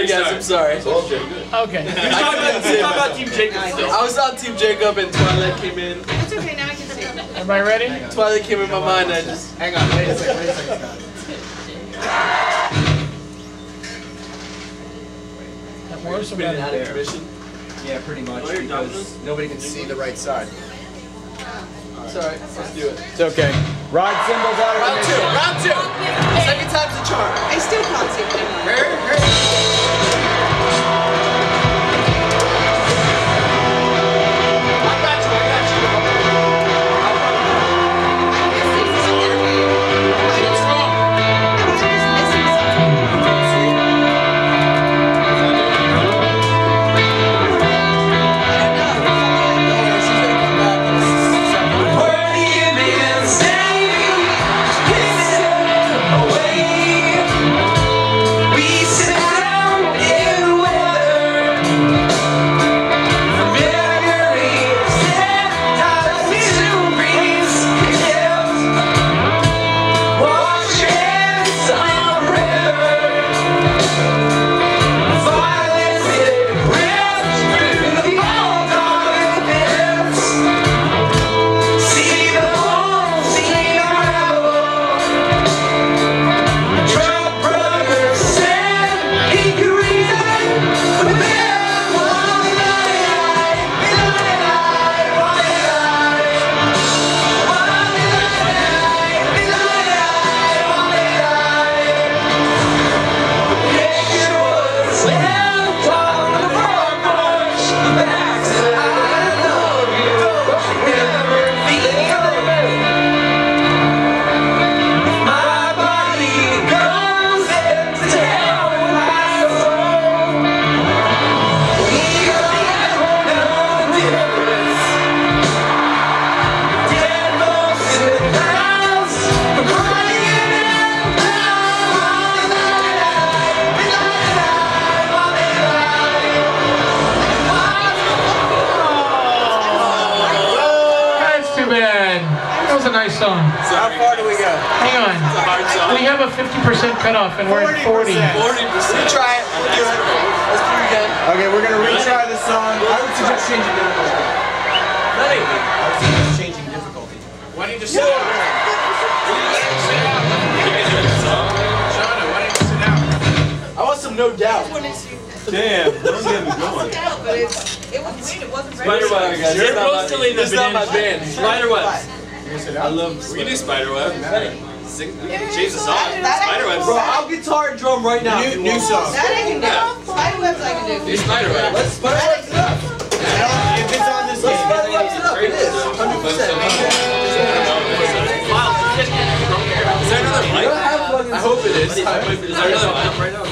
I wasn't guys. I'm sorry. Okay. I couldn't about Team Jacob still. I was on Team Jacob and Twilight came in. It's okay, now I can see. Everybody ready? Twilight came in my mind. I just Hang on, wait a second, wait a second. That worse or been out of commission. Yeah, pretty much, Well, because nobody can see the right side. It's alright. Let's do it. It's okay. Rod symbols out of Round two. Round two. Second time's the charm. I still can't see what I'm That's bad. That was a nice song. How far do we go? Hang on. We have a 50% cutoff and we're at 40. 40%. Forty percent. Try it. We'll do it. Let's do it again. Okay, we're gonna retry the song. I would suggest changing difficulty. I would suggest changing difficulty. Why don't you just sit down? Why don't you sit down? I want some no doubt. Damn, don't get me going. But it's, it was weird, it wasn't Spider ready. web, guys. You're It's not my- supposed to leave the It's not my banana. band. Spiderwebs. I love. We can do spiderweb. Sing, change the song. That- that I can Spiderwebs. do. I'll guitar and drum right now. New, new song. That I can do. Spiderwebs I can do. Do spiderweb. Let's spiderwebs it up. If it's on this Let's game, spiderwebs it up. It is. Hundred percent. Is there another mic? I hope it is. Is there another mic right now?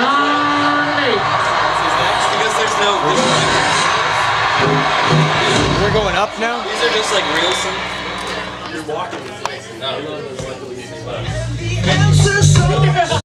Johnny. Because there's no. We're going up now? These are just like real songs. You're walking. No.